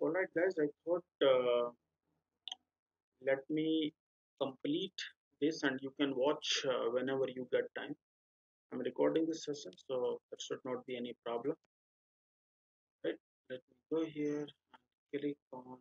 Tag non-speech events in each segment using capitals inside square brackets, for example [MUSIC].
All right, guys, I thought uh, let me complete this and you can watch uh, whenever you get time. I'm recording this session, so that should not be any problem. Right, let me go here and click on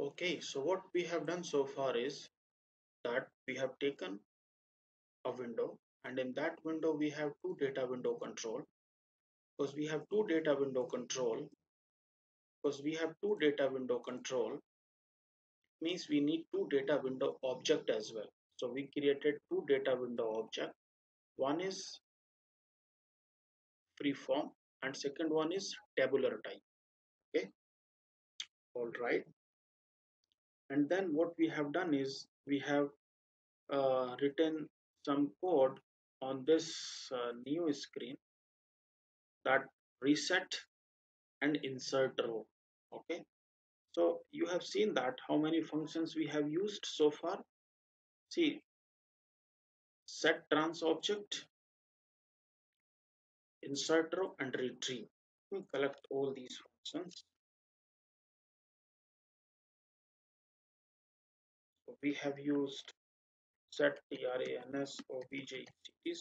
Okay, so what we have done so far is that we have taken a window and in that window we have two data window control. Because we have two data window control because we have two data window control means we need two data window object as well. So we created two data window object. One is free form and second one is tabular type. Okay? All right and then what we have done is we have uh, written some code on this uh, new screen that reset and insert row. Okay? So you have seen that how many functions we have used so far. See set trans object insert row and retrieve. We collect all these functions we have used set trans obj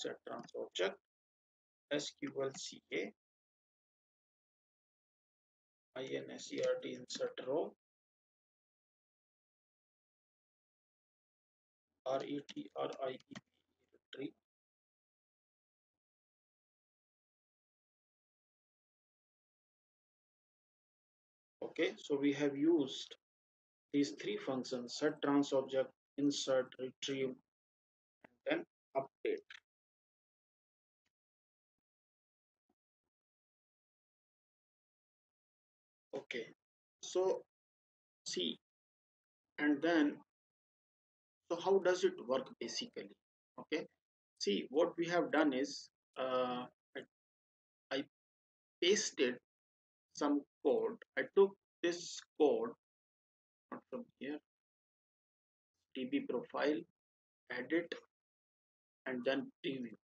set trans object sql ca insert insert row retrieve retrieve okay so we have used these three functions set trans object insert retrieve and then update. Okay so see and then so how does it work basically? Okay see what we have done is uh, I, I pasted some code. I took this code from here db profile edit and then preview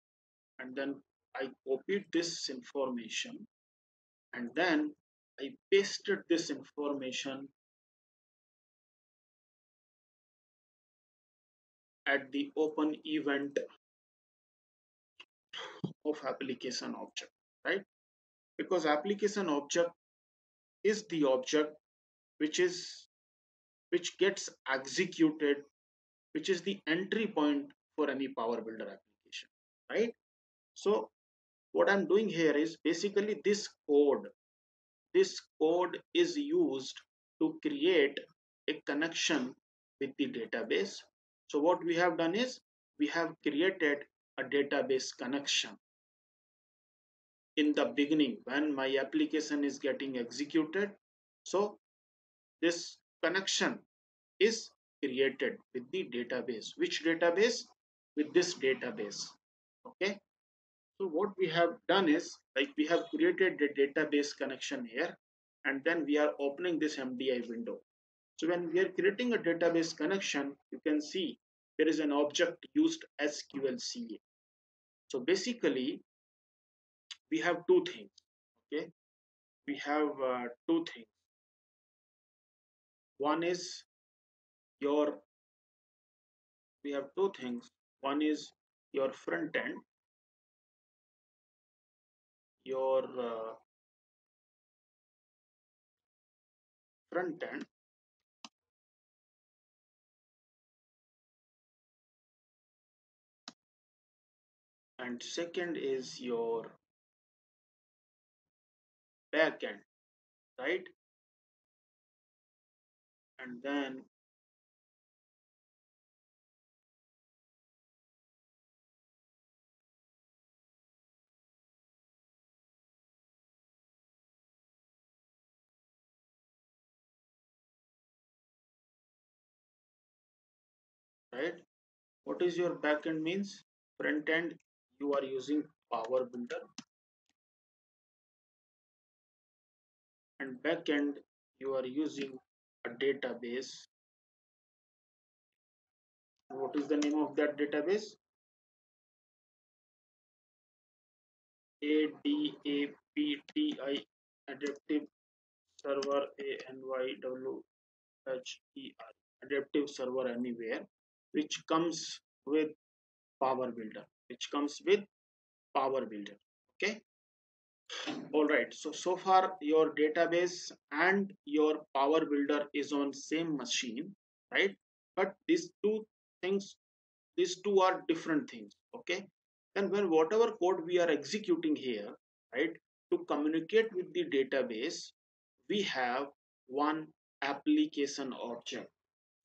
and then I copied this information and then I pasted this information at the open event of application object right? Because application object is the object which is which gets executed which is the entry point for any power builder application right? So what i'm doing here is basically this code this code is used to create a connection with the database. So what we have done is we have created a database connection in the beginning when my application is getting executed. So this connection is created with the database. Which database? With this database. Okay? So what we have done is like we have created the database connection here and then we are opening this mdi window. So when we are creating a database connection you can see there is an object used as sqlca so basically we have two things. Okay? We have uh, two things one is your we have two things. One is your front end your uh, front end and second is your back end right then right? What is your backend means? Front end you are using power builder. And backend you are using a database. What is the name of that database? ADAPTI adaptive server A N Y W H E R adaptive server anywhere which comes with power builder which comes with power builder okay all right. So so far your database and your power builder is on same machine right? But these two things these two are different things okay? And when whatever code we are executing here right to communicate with the database we have one application object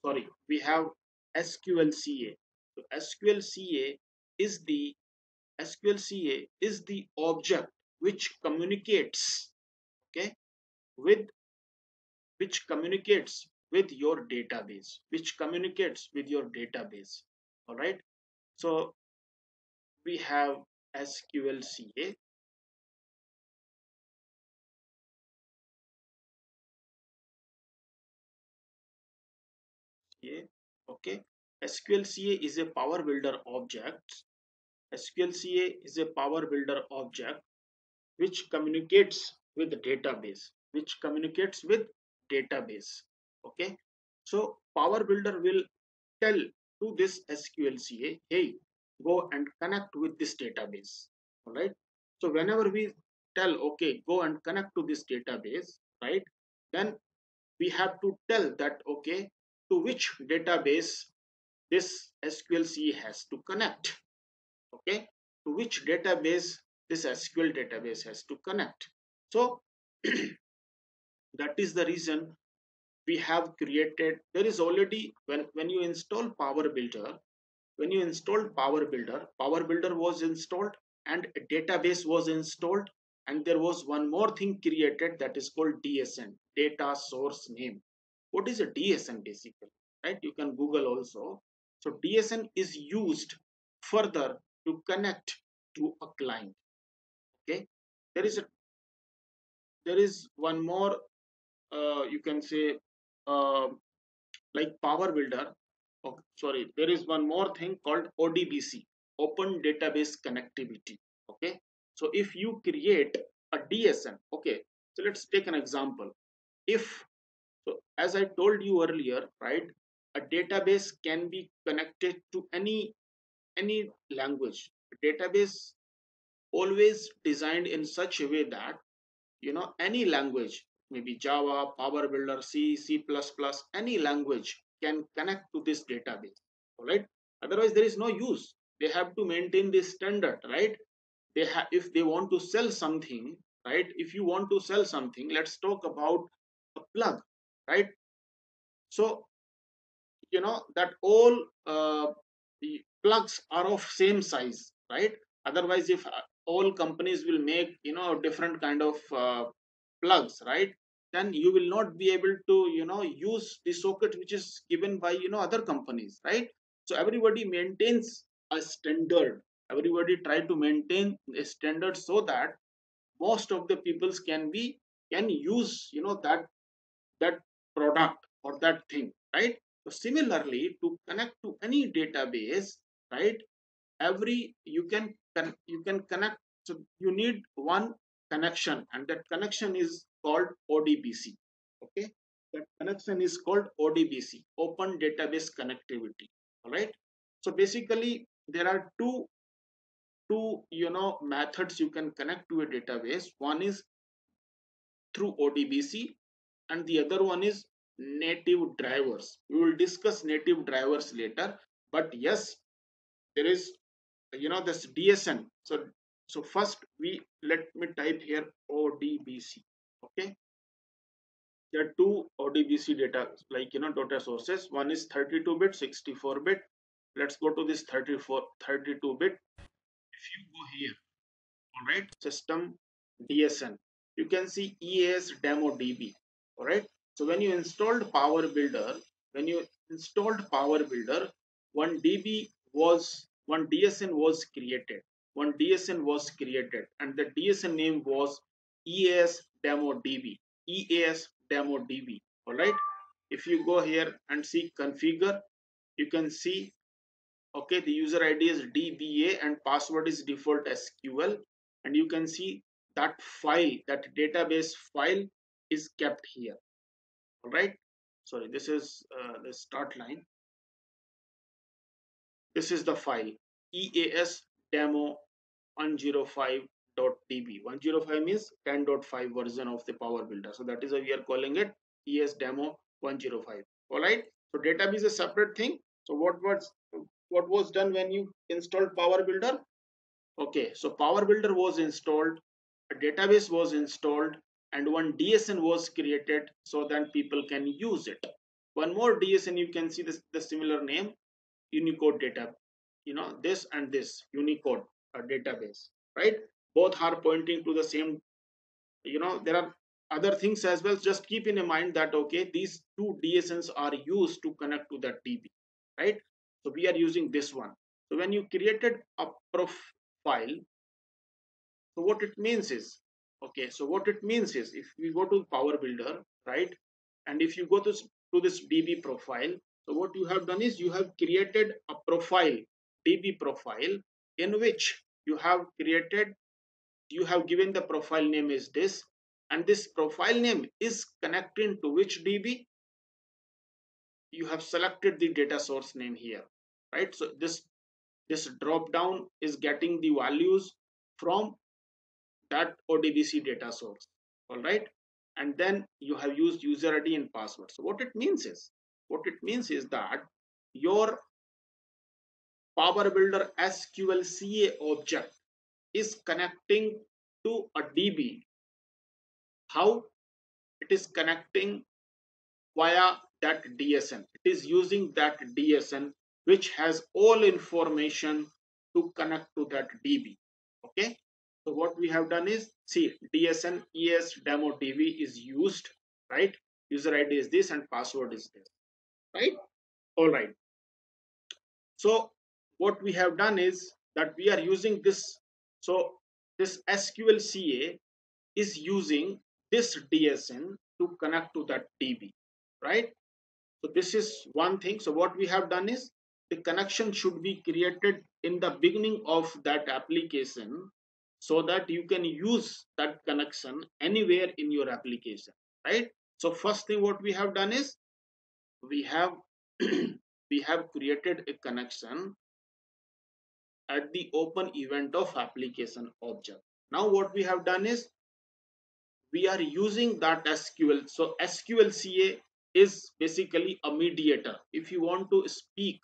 sorry we have sqlca so sqlca is the sqlca is the object which communicates okay with which communicates with your database which communicates with your database all right? So we have sqlca okay. Sqlca is a power builder object. Sqlca is a power builder object which communicates with the database which communicates with database. Okay? So power builder will tell to this sqlca hey go and connect with this database. All right so whenever we tell okay go and connect to this database right then we have to tell that okay to which database this sqlca has to connect. Okay? To which database this SQL database has to connect. So [CLEARS THROAT] that is the reason we have created, there is already, when, when you install Power Builder, when you installed Power Builder, Power Builder was installed and a database was installed and there was one more thing created that is called DSN, data source name. What is a DSN basically, right? You can Google also. So DSN is used further to connect to a client okay? There is a there is one more uh, you can say uh, like power builder. Oh, sorry there is one more thing called odbc open database connectivity okay? So if you create a dsn okay so let's take an example. If so as i told you earlier right a database can be connected to any any language. A database always designed in such a way that you know any language maybe java power builder c c++ any language can connect to this database all right otherwise there is no use. They have to maintain this standard right? They have if they want to sell something right if you want to sell something let's talk about a plug right? So you know that all uh, the plugs are of same size right? Otherwise if all companies will make you know different kind of uh, plugs right? Then you will not be able to you know use the socket which is given by you know other companies right? So everybody maintains a standard. Everybody try to maintain a standard so that most of the peoples can be can use you know that that product or that thing right? So similarly to connect to any database right every you can you can connect so you need one connection and that connection is called odbc okay? That connection is called odbc open database connectivity all right? So basically there are two two you know methods you can connect to a database. One is through odbc and the other one is native drivers. We will discuss native drivers later but yes there is you know this dsn so so first we let me type here odbc okay? There are two odbc data like you know data sources. One is 32 bit 64 bit. Let's go to this 34 32 bit. If you go here all right system dsn you can see eas demo db all right? So when you installed power builder when you installed power builder one db was one DSN was created. One DSN was created and the DSN name was EAS Demo DB. EAS Demo DB. Alright. if you go here and see configure you can see okay the user id is dba and password is default sql and you can see that file that database file is kept here all right sorry this is uh, the start line this is the file eas demo 105.db 105 means 10.5 version of the power builder. So that is why we are calling it es demo 105 all right so database is a separate thing. So what was what was done when you installed power builder? Okay so power builder was installed a database was installed and one dsn was created so that people can use it. One more dsn you can see this the similar name unicode data you know this and this unicode uh, database right? Both are pointing to the same you know there are other things as well. Just keep in mind that okay these two dsns are used to connect to that db right? So we are using this one. So when you created a profile so what it means is okay so what it means is if we go to power builder right and if you go to, to this db profile what you have done is you have created a profile db profile in which you have created you have given the profile name is this and this profile name is connecting to which db you have selected the data source name here right? So this this drop down is getting the values from that odbc data source all right? And then you have used user id and password. So what it means is what it means is that your power builder sql ca object is connecting to a db how it is connecting via that DSN. It is using that DSN which has all information to connect to that DB. Okay. So what we have done is see DSN ES demo DB is used, right? User ID is this and password is this, right? All right. So what we have done is that we are using this. So this SQL CA is using this DSN to connect to that DB, right? So this is one thing. So what we have done is the connection should be created in the beginning of that application so that you can use that connection anywhere in your application, right? So first thing what we have done is we have [CLEARS THROAT] we have created a connection at the open event of application object. Now what we have done is we are using that SQL. So SQL CA is basically a mediator. If you want to speak,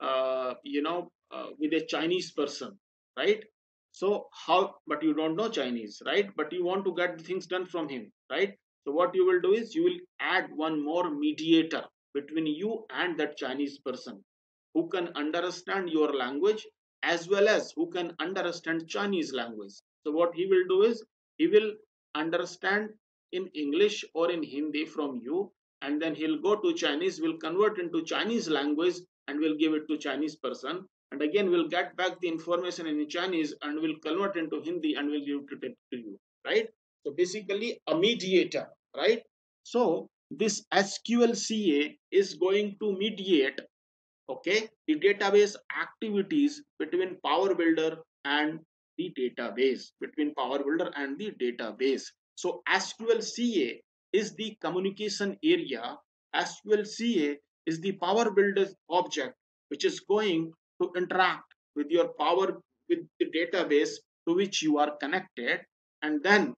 uh, you know, uh, with a Chinese person, right? So how, but you don't know Chinese, right? But you want to get things done from him, right? So what you will do is you will add one more mediator between you and that Chinese person who can understand your language as well as who can understand Chinese language. So what he will do is he will understand in English or in Hindi from you and then he'll go to Chinese, will convert into Chinese language and will give it to Chinese person. And again, we'll get back the information in Chinese and will convert into Hindi and will give it to you, right? So basically a mediator, right? So this SQLCA is going to mediate, okay, the database activities between Power Builder and the database, between Power Builder and the database. So SQLCA is the communication area. SQLCA is the Power Builder object which is going to interact with your Power with the database to which you are connected and then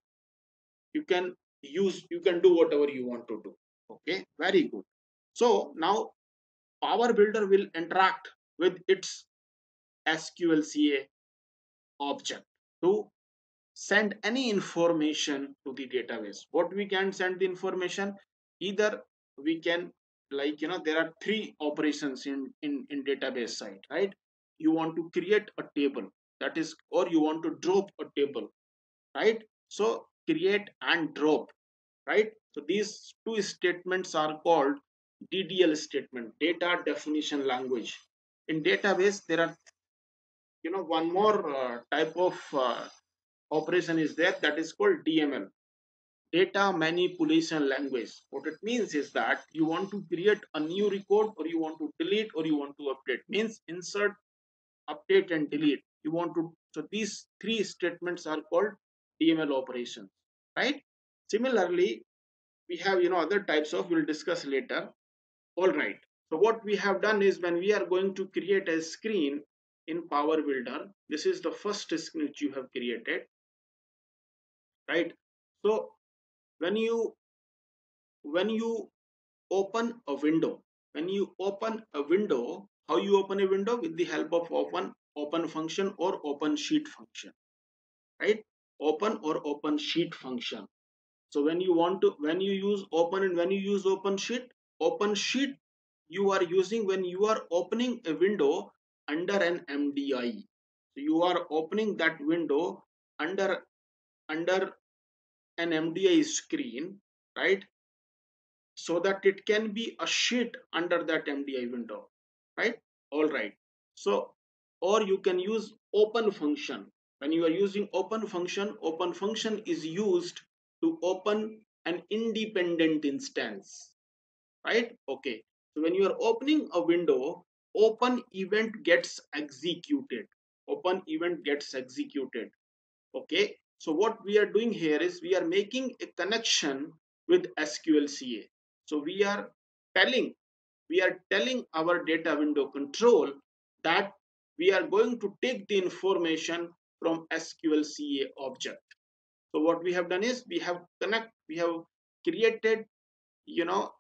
you can use you can do whatever you want to do. Okay? Very good. So now power builder will interact with its sqlca object to send any information to the database. What we can send the information? Either we can like you know there are three operations in in in database side right? You want to create a table that is or you want to drop a table right? So create and drop right so these two statements are called ddl statement data definition language in database there are you know one more uh, type of uh, operation is there that is called dml data manipulation language. What it means is that you want to create a new record or you want to delete or you want to update. Means insert, update and delete. You want to, so these three statements are called DML operations, right? Similarly, we have, you know, other types of, we'll discuss later. All right. So what we have done is when we are going to create a screen in Power Builder, this is the first screen which you have created, right? So when you when you open a window, when you open a window, how you open a window with the help of open open function or open sheet function, right? Open or open sheet function. So when you want to when you use open and when you use open sheet, open sheet you are using when you are opening a window under an MDI. So you are opening that window under under an MDI screen, right? So that it can be a sheet under that MDI window, right? All right. So, or you can use open function. When you are using open function, open function is used to open an independent instance, right? Okay. So when you are opening a window, open event gets executed. Open event gets executed. Okay. So what we are doing here is we are making a connection with SQLCA. So we are telling, we are telling our data window control that we are going to take the information from SQLCA object. So what we have done is we have connect, we have created, you know,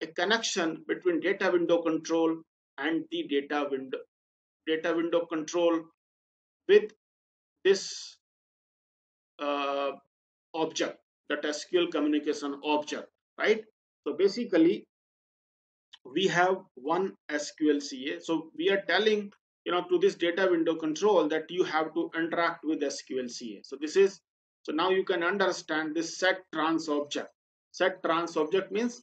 a connection between data window control and the data window data window control with this uh, object that SQL communication object right so basically we have one SQL CA so we are telling you know to this data window control that you have to interact with SQL CA so this is so now you can understand this set trans object. Set trans object means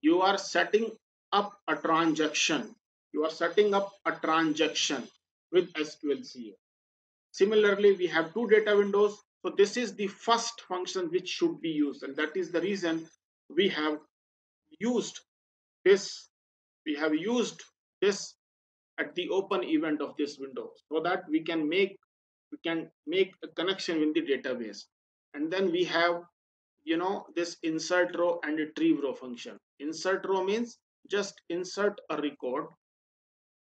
you are setting up a transaction. You are setting up a transaction with SQL CA similarly we have two data windows. So this is the first function which should be used and that is the reason we have used this, we have used this at the open event of this window so that we can make we can make a connection with the database. And then we have you know this insert row and retrieve row function. Insert row means just insert a record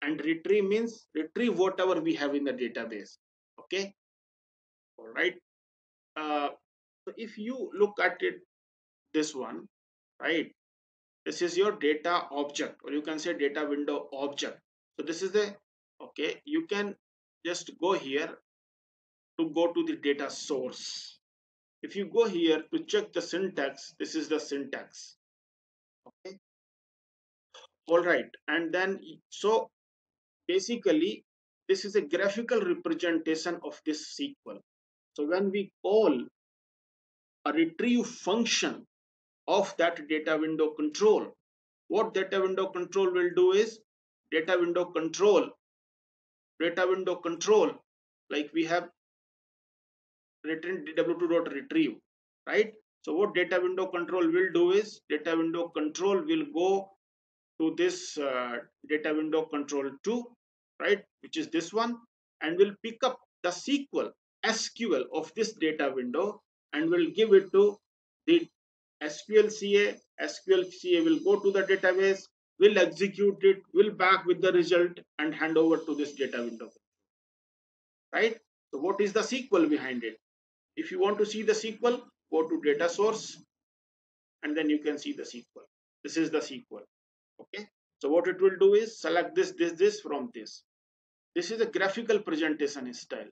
and retrieve means retrieve whatever we have in the database. Okay? All right. Uh, so if you look at it this one right? This is your data object or you can say data window object so this is the okay you can just go here to go to the data source. If you go here to check the syntax this is the syntax. Okay. All right. And then so basically this is a graphical representation of this SQL so when we call a retrieve function of that data window control, what data window control will do is data window control, data window control, like we have written w2.retrieve, right? So what data window control will do is data window control will go to this uh, data window control 2, right? Which is this one and will pick up the SQL SQL of this data window and will give it to the SQL CA. SQL CA will go to the database, will execute it, will back with the result and hand over to this data window. Right? So what is the SQL behind it? If you want to see the SQL, go to data source and then you can see the SQL. This is the SQL. Okay. So what it will do is select this, this, this from this. This is a graphical presentation style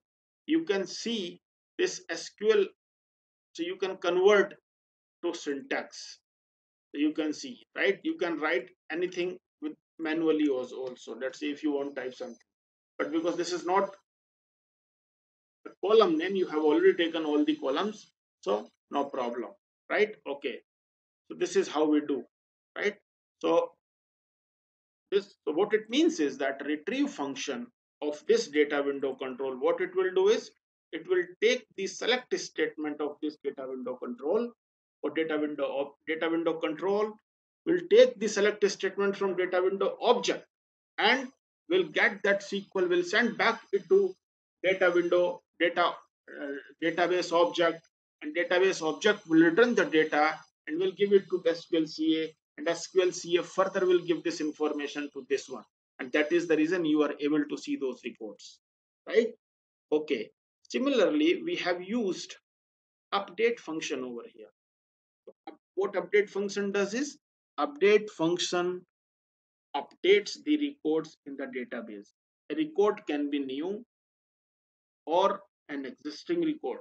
you can see this SQL. So you can convert to syntax. You can see, right? You can write anything with manually also. Let's say if you want type something. But because this is not a column name, you have already taken all the columns. So no problem, right? Okay. So this is how we do, right? So this so what it means is that retrieve function of this data window control, what it will do is it will take the select statement of this data window control or data window data window control will take the select statement from data window object and will get that SQL will send back it to data window data uh, database object and database object will return the data and will give it to SQL CA and SQL CA further will give this information to this one. And that is the reason you are able to see those reports right? Okay. Similarly we have used update function over here what update function does is update function updates the records in the database. A record can be new or an existing record.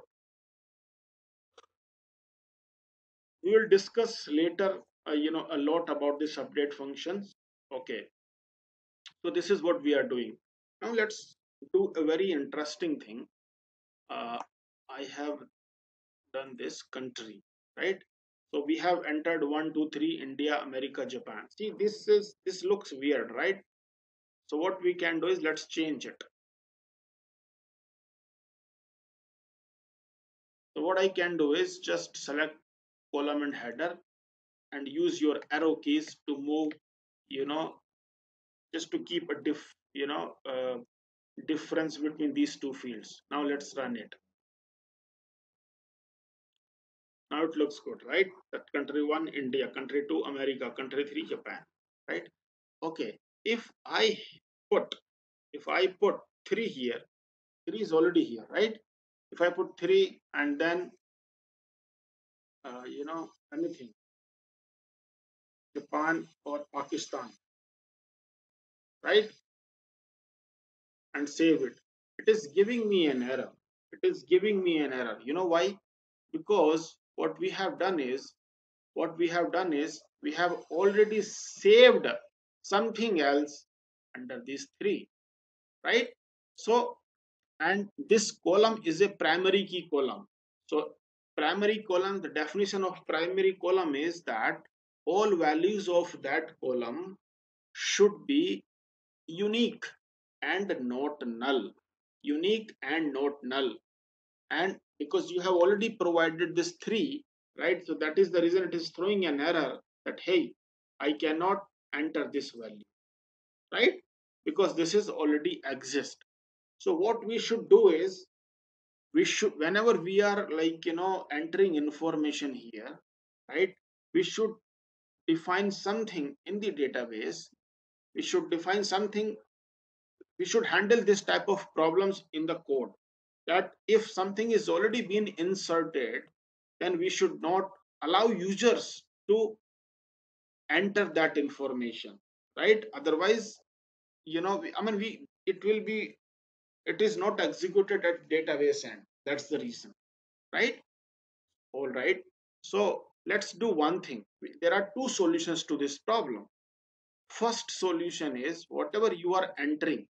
We will discuss later uh, you know a lot about this update functions. Okay. So this is what we are doing. Now let's do a very interesting thing. Uh, i have done this country right so we have entered one two three india america japan. See this is this looks weird right? So what we can do is let's change it. So what i can do is just select column and header and use your arrow keys to move you know just to keep a diff you know uh, difference between these two fields. Now let's run it now it looks good right? That country one india country two america country three japan right? Okay. If i put if i put three here three is already here right? If i put three and then uh, you know anything Japan or Pakistan right? And save it. It is giving me an error. It is giving me an error. You know why? Because what we have done is what we have done is we have already saved something else under these three right? So and this column is a primary key column. So primary column the definition of primary column is that all values of that column should be unique and not null. Unique and not null and because you have already provided this three right? So that is the reason it is throwing an error that hey i cannot enter this value right? Because this is already exist. So what we should do is we should whenever we are like you know entering information here right? We should define something in the database. We should define something we should handle this type of problems in the code that if something is already been inserted then we should not allow users to enter that information right? Otherwise you know i mean we it will be it is not executed at database end. That's the reason right? All right. So let's do one thing. There are two solutions to this problem. First solution is whatever you are entering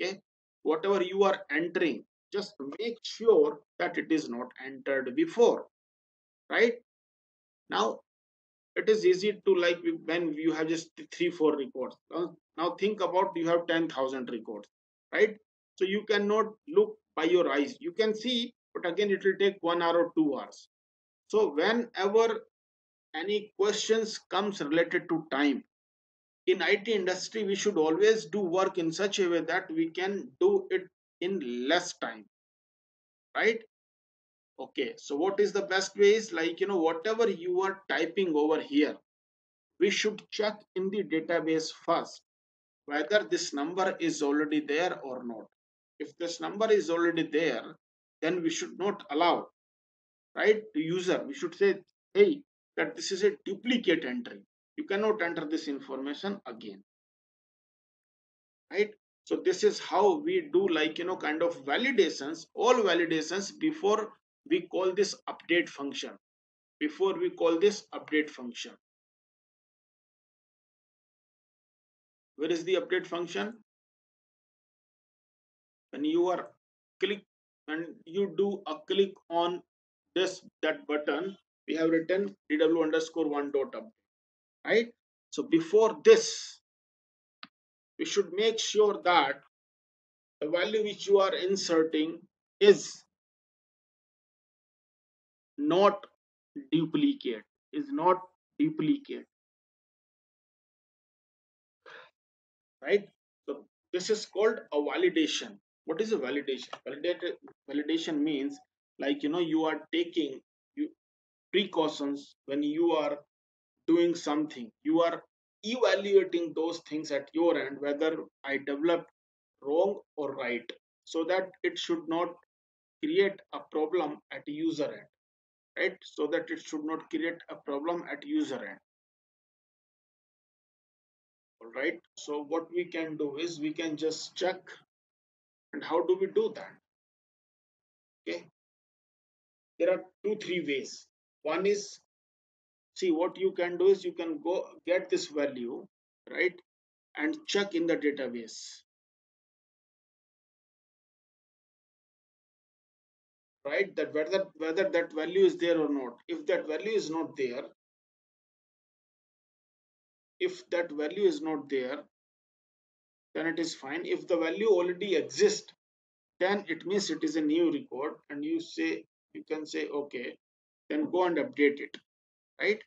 okay? Whatever you are entering just make sure that it is not entered before right now it is easy to like when you have just three four records now think about you have 10000 records right so you cannot look by your eyes. You can see, but again, it will take one hour or two hours. So whenever any questions comes related to time, in IT industry, we should always do work in such a way that we can do it in less time, right? Okay, so what is the best way is like, you know, whatever you are typing over here, we should check in the database first whether this number is already there or not. If this number is already there then we should not allow right to user. We should say hey that this is a duplicate entry. You cannot enter this information again right so this is how we do like you know kind of validations all validations before we call this update function. Before we call this update function. Where is the update function? When you are click and you do a click on this that button we have written dw underscore one dot update right? So before this we should make sure that the value which you are inserting is not duplicate is not duplicate. Right? So this is called a validation. What is a validation? Validation means like you know you are taking you precautions when you are doing something. You are evaluating those things at your end whether i developed wrong or right so that it should not create a problem at user end right? So that it should not create a problem at user end. All right so what we can do is we can just check and how do we do that? Okay. There are two three ways. One is see what you can do is you can go get this value right and check in the database. Right that whether whether that value is there or not. If that value is not there if that value is not there then it is fine. If the value already exists then it means it is a new record and you say you can say okay then go and update it right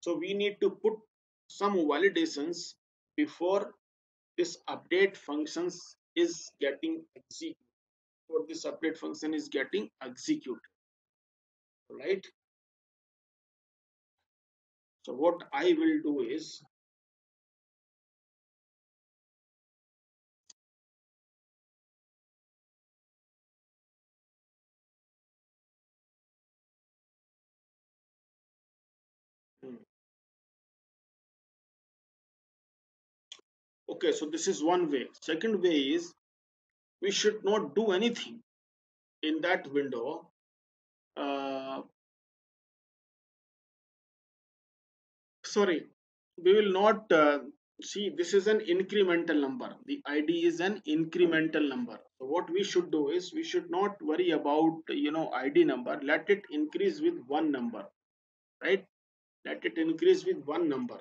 so we need to put some validations before this update functions is getting executed. Or this update function is getting executed. Right so what i will do is hmm. Okay so this is one way. Second way is we should not do anything in that window uh, sorry we will not uh, see this is an incremental number. The id is an incremental number. So what we should do is we should not worry about you know id number. Let it increase with one number right? Let it increase with one number